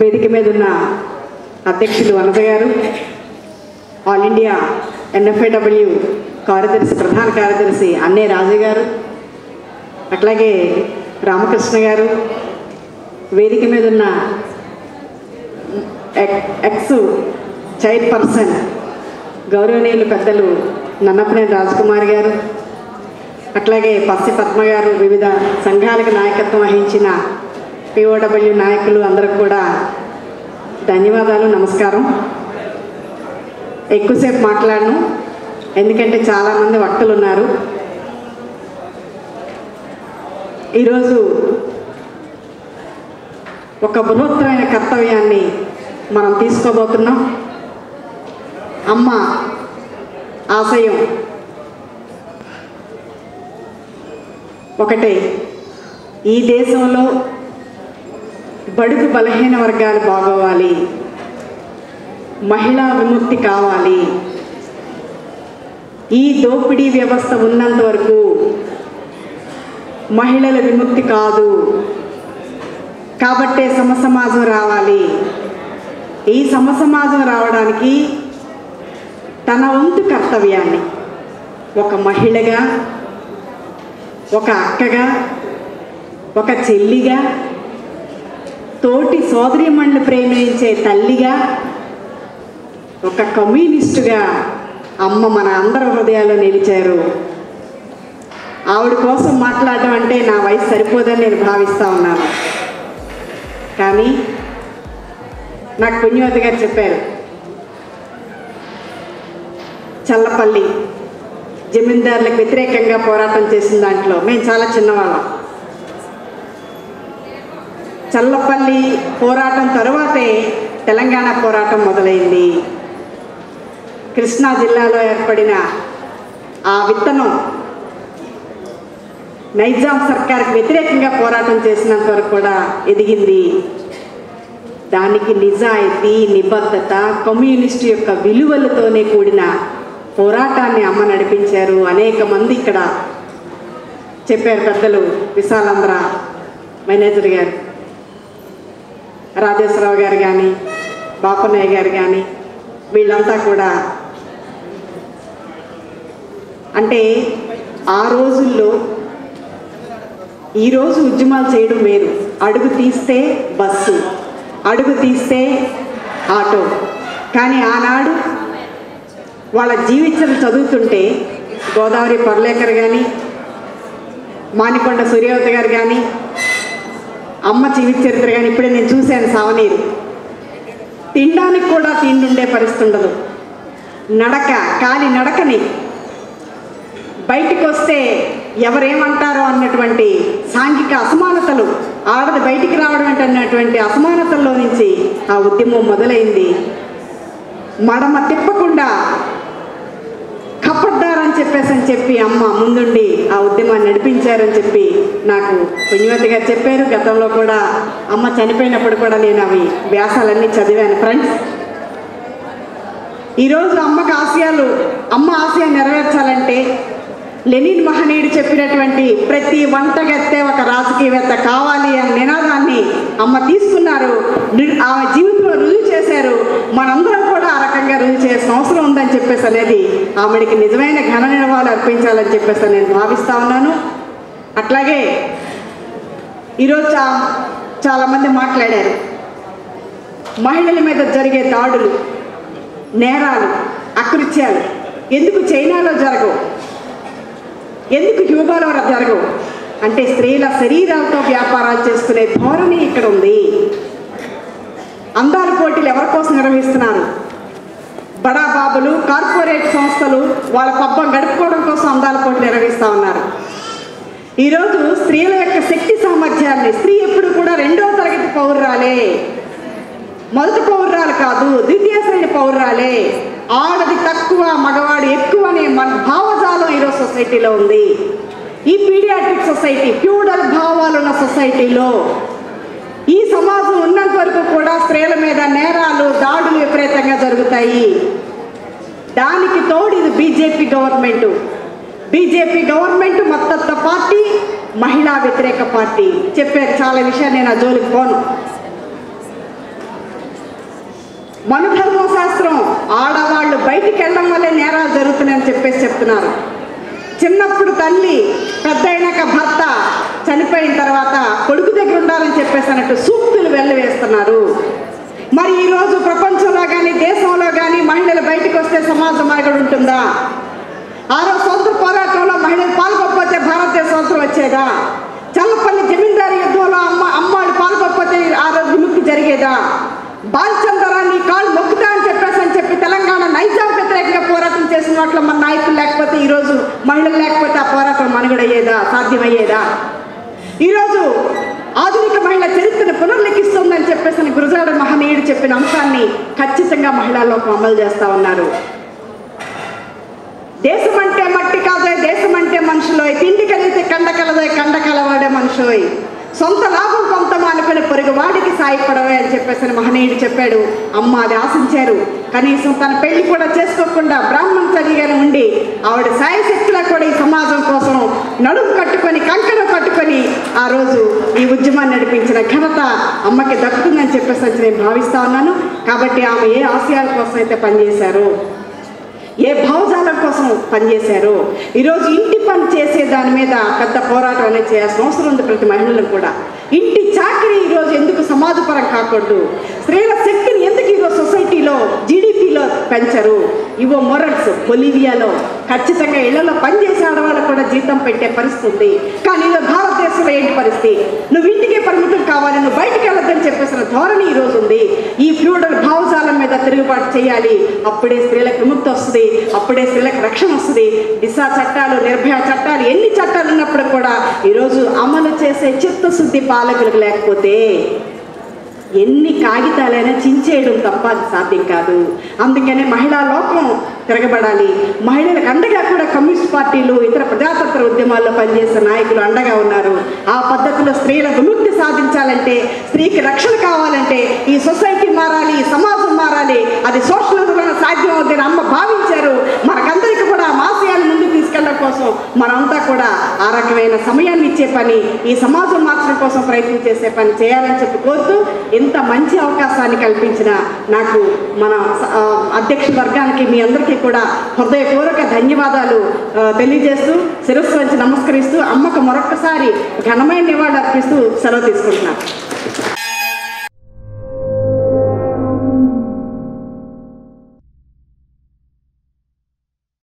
వేదిక మీద ఉన్న అధ్యక్షులు వనజ గారు ఆల్ ఇండియా ఎన్ఎఫ్ఐడబ్ల్యూ కార్యదర్శి ప్రధాన కార్యదర్శి అన్నే రాజు గారు అట్లాగే రామకృష్ణ గారు వేదిక మీద ఉన్న ఎక్స్ చైర్పర్సన్ గౌరవనీయులు పెద్దలు నన్నపనేని రాజకుమారి గారు అట్లాగే పస్సి పద్మ గారు వివిధ సంఘాలకు నాయకత్వం వహించిన పిఓడబ్ల్యూ నాయకులు అందరికి కూడా ధన్యవాదాలు నమస్కారం. ఎక్కువసేపు మాట్లాడను ఎందుకంటే చాలామంది వక్తలు ఉన్నారు ఈరోజు ఒక బృహత్తరమైన కర్తవ్యాన్ని మనం తీసుకోబోతున్నాం. అమ్మ ఆశయం ఒకటే. ఈ దేశంలో బడుగు బలహీన వర్గాలు బాగోవాలి. మహిళా విముక్తి కావాలి. ఈ దోపిడీ వ్యవస్థ ఉన్నంత వరకు మహిళల విముక్తి కాదు. కాబట్టే సమసమాజం రావాలి. ఈ సమసమాజం రావడానికి తన వంతు కర్తవ్యాన్ని ఒక మహిళగా ఒక అక్కగా ఒక చెల్లిగా తోటి సోదరిమణులు ప్రేమించే తల్లిగా ఒక కమ్యూనిస్టుగా అమ్మ మన అందరి హృదయాల్లో నిలిచారు. ఆవిడ కోసం మాట్లాడడం అంటే నా వయసు సరిపోదని నేను భావిస్తూ ఉన్నాను. కానీ నాకు పుణ్యవతి గారు చెప్పారు చల్లపల్లి జమీందారులకు వ్యతిరేకంగా పోరాటం చేసిన దాంట్లో మేము చాలా చిన్నవాళ్ళం. చల్లపల్లి పోరాటం తరువాతే తెలంగాణ పోరాటం మొదలైంది. కృష్ణా జిల్లాలో ఏర్పడిన ఆ విత్తనం నైజాం సర్కార్కి వ్యతిరేకంగా పోరాటం చేసినంత వరకు కూడా ఎదిగింది. దానికి నిజాయితీ నిబద్ధత కమ్యూనిస్టు యొక్క విలువలతోనే కూడిన పోరాటాన్ని అమ్మ నడిపించారు. అనేక మంది ఇక్కడ చెప్పారు పెద్దలు విశాలాంధ్ర మేనేజర్ గారు. రాజేశ్వరరావు గారు కానీ బాపన్నయ్య గారు కానీ వీళ్ళంతా కూడా. అంటే ఆ రోజుల్లో ఈరోజు ఉద్యమాలు చేయడం వేరు. అడుగు తీస్తే బస్సు అడుగు తీస్తే ఆటో. కానీ ఆనాడు వాళ్ళ జీవితాలు చదువుతుంటే గోదావరి పర్లేకర్ కానీ మానికొండ సూర్యవతి గారు కానీ అమ్మ జీవిత చరిత్ర కానీ ఇప్పుడే నేను చూశాను సావనీరు. తినడానికి కూడా తిండుండే పరిస్థితి ఉండదు. నడక కాలి నడకని. బయటికి వస్తే ఎవరేమంటారో అన్నటువంటి సాంఘిక అసమానతలు ఆడది బయటికి రావడం అన్నటువంటి అసమానతల్లో నుంచి ఆ ఉద్యమం మొదలైంది. మడమ తిప్పకుండా చెప్పేసి అని చెప్పి అమ్మ ముందుండి ఆ ఉద్యమాన్ని నడిపించారని చెప్పి నాకు పుణ్యవతి గారు చెప్పారు. గతంలో కూడా అమ్మ చనిపోయినప్పుడు కూడా నేను అవి వ్యాసాలన్నీ చదివాను. ఫ్రెండ్స్ ఈరోజు అమ్మకు ఆశయాలు అమ్మ ఆశయం నెరవేర్చాలంటే లెనిన్ మహనీయుడు చెప్పినటువంటి ప్రతి వంటగత్తే ఒక రాజకీయవేత్త కావాలి అనే నినాదాన్ని అమ్మ తీసుకున్నారు. ఆమె జీవితంలో రుజువు చేశారు. మనందరం కూడా ఆ రుజువు చేయాల్సిన అవసరం ఉందని చెప్పేసి అనేది ఆమెడికి నిజమైన ఘన నివాళులు అర్పించాలని చెప్పేసి నేను భావిస్తూ ఉన్నాను. అట్లాగే ఈరోజు చా చాలామంది మాట్లాడారు. మహిళల మీద జరిగే దాడులు నేరాలు అకృత్యాలు ఎందుకు చైనాలో జరగవు? ఎందుకు క్యూబాలో జరగవు? అంటే స్త్రీల శరీరాలతో వ్యాపారాలు చేసుకునే ధోరణి ఇక్కడ ఉంది. అందాల పోటీలు ఎవరి కోసం నిర్వహిస్తున్నారు? బడాబాబులు కార్పొరేట్ సంస్థలు వాళ్ళ పబ్బం గడుపుకోవడం కోసం అందాల పోటీలు నిర్వహిస్తూ ఉన్నారు. ఈరోజు స్త్రీల యొక్క శక్తి సామర్థ్యాన్ని స్త్రీ ఎప్పుడు కూడా రెండో తరగతి పౌరురాలే. మొదటి పౌరురాలు కాదు ద్వితీయ శ్రేణి పౌరురాలే. ఆడది తక్కువ మగవాడు ఎక్కువ అనే మన భావజాలం ఈరోజు సొసైటీలో ఉంది. ఈ పీడియాట్రిక్ సొసైటీ ఫ్యూడల్ భావాలున్న సొసైటీలో ఈ సమాజం ఉన్నంత వరకు కూడా స్త్రీల మీద నేరాలు దాడులు విపరీతంగా జరుగుతాయి. దానికి తోడు ఇది బీజేపీ గవర్నమెంట్. బీజేపీ గవర్నమెంట్ మత్తత్వ పార్టీ మహిళా వ్యతిరేక పార్టీ. చెప్పారు చాలా విషయాలు నేను ఆ జోలికి పోను. మనుధర్మ శాస్త్రం ఆడవాళ్ళు బయటికి వెళ్ళడం వల్లే నేరాలు జరుగుతున్నాయని చెప్పేసి చెప్తున్నారు. చిన్నప్పుడు తల్లి పెద్ద అయినాక భర్త చనిపోయిన తర్వాత కొడుకు దగ్గర ఉండాలని చెప్పేసి అన్నట్టు సూక్తులు వెళ్ళవేస్తున్నారు మరి ఈరోజు ప్రపంచంలో కానీ దేశంలో కానీ మహిళలు బయటకు వస్తే సమాజం మరగడు ఉంటుందా? ఆరో రోజు స్వంత పోరాటంలో మహిళలు పాల్గొకపోతే భారతదేశ స్వంతం వచ్చేదా? చల్లపల్లి జమీందారీ యుద్ధంలో అమ్మ అమ్మాళ్ళు పాల్గొకపోతే ఆ రోజు జరిగేదా బాలచంద్రాన్ని కాళ్ళు మొక్కుతా అని చెప్పేసి అని చెప్పి తెలంగాణ నైజాం వ్యతిరేకంగా పోరాటం చేసిన వాటిలో మన నాయకులు లేకపోతే ఈరోజు మహిళలు లేకపోతే ఆ పోరాటం మనుగడయ్యేదా సాధ్యమయ్యేదా? ఈరోజు ఆధునిక మహిళ చరిత్రను పునర్లిఖిస్తుందని చెప్పేసి అని గురజాడ మహనీయుడు చెప్పిన అంశాన్ని ఖచ్చితంగా మహిళా లోకం అమలు చేస్తా ఉన్నారు. దేశం అంటే మట్టి కాదే దేశం అంటే మనుషులోయ్. తిండి కలిగితే కండ కలదే కండ కలవాడే మనుషులోయ్. సొంత లాభం కొంత అనుకుని పొరుగు వాడికి సాయపడవే అని చెప్పేసి మహనీయుడు చెప్పాడు. అమ్మ అది ఆశించారు. కనీసం తన పెళ్ళి కూడా చేసుకోకుండా బ్రాహ్మణ తల్లిగానే ఉండి ఆవిడ సాయశక్తిలా కూడా ఈ సమాజం కోసం నడుము కట్టుకొని కంకణం కట్టుకొని ఆ రోజు ఈ ఉద్యమాన్ని నడిపించిన ఘనత అమ్మకి దక్కుతుందని చెప్పేసి నేను భావిస్తా ఉన్నాను. కాబట్టి ఆమె ఏ ఆశయాల కోసం అయితే పనిచేశారో ఏ భావజాలం కోసం పనిచేశారో ఈరోజు ఇంటి పని చేసే దాని మీద పెద్ద పోరాటం అనేది చేయాల్సిన అవసరం ఉంది ప్రతి మహిళలకు కూడా. ఇంటి చాకరీ ఈరోజు ఎందుకు సమాజపరం కాకూడదు? స్త్రీల శక్తిని ఎందుకు ఈరోజు సొసైటీలో జీడిపిలో పెంచరు? ఇవో మొరల్స్ బొలీవియాలో. ఖచ్చితంగా ఇళ్ళలో పనిచేసే ఆడవాళ్ళకు కూడా జీతం పెట్టే పరిస్థితి ఉంది. కానీ ఇలా ఏంటి పరిస్థితి. నువ్వు ఇంటికే పరిమితం కావాలి నువ్వు బయటికి వెళ్ళొద్దని చెప్పేసిన ధోరణి ఈ రోజు ఉంది. ఈ ఫ్యూడల్ భావజాలం మీద తిరుగుబాటు చేయాలి. అప్పుడే స్త్రీలకు విముక్తి వస్తుంది. అప్పుడే స్త్రీలకు రక్షణ వస్తుంది. దిశా చట్టాలు నిర్భయ చట్టాలు ఎన్ని చట్టాలు ఉన్నప్పుడు కూడా ఈరోజు అమలు చేసే చిత్తశుద్ధి పాలకులకు లేకపోతే ఎన్ని కాగితాలైనా చించేయడం తప్ప అది సాధ్యం కాదు. అందుకనే మహిళా లోకం తిరగబడాలి. మహిళలకు అండగా పార్టీలు ఇతర ప్రజాతంత్ర ఉద్యమాల్లో పనిచేసే నాయకులు అండగా ఉన్నారు. ఆ పద్ధతిలో స్త్రీల విముక్తి సాధించాలంటే స్త్రీకి రక్షణ కావాలంటే ఈ సొసైటీ మారాలి ఈ సమాజం మారాలి అది సోషలిజంలో సాధ్యం అవుతుందని అమ్మ భావించారు మనకందరికీ కూడా ఆ ఆశయాన్ని ముందుకు తీసుకెళ్ళడం కోసం మనంతా కూడా ఆ రకమైన సమయాన్ని ఇచ్చే పని ఈ సమాజం మార్చడం కోసం ప్రయత్నం చేసే పని చేయాలని చెప్పి కోరుతూ ఇంత మంచి అవకాశాన్ని కల్పించిన నాకు మన స- అధ్యక్ష వర్గానికి మీ అందరికీ కూడా హృదయపూర్వక ధన్యవాదాలు తెలియజేస్తూ శిరస్సు వంచి నమస్కరిస్తూ అమ్మకు మరొకసారి ఘనమైన నివాళులు అర్పిస్తూ సెలవు తీసుకుంటున్నాను.